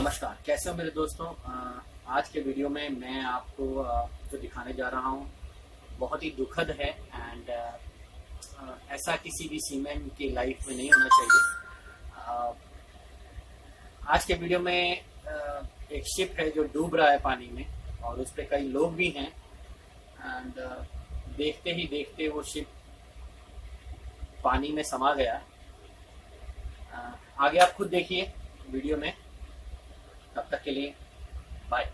नमस्कार, कैसे हो मेरे दोस्तों? आज के वीडियो में मैं आपको जो दिखाने जा रहा हूँ, बहुत ही दुखद है एंड ऐसा किसी भी सीमेंट की लाइफ में नहीं होना चाहिए। आज के वीडियो में एक शिप है जो डूब रहा है पानी में और उस पर कई लोग भी हैं एंड देखते ही देखते वो शिप पानी में समा गया। आगे आप खुद देखिए वीडियो में। तब तक के लिए बाय।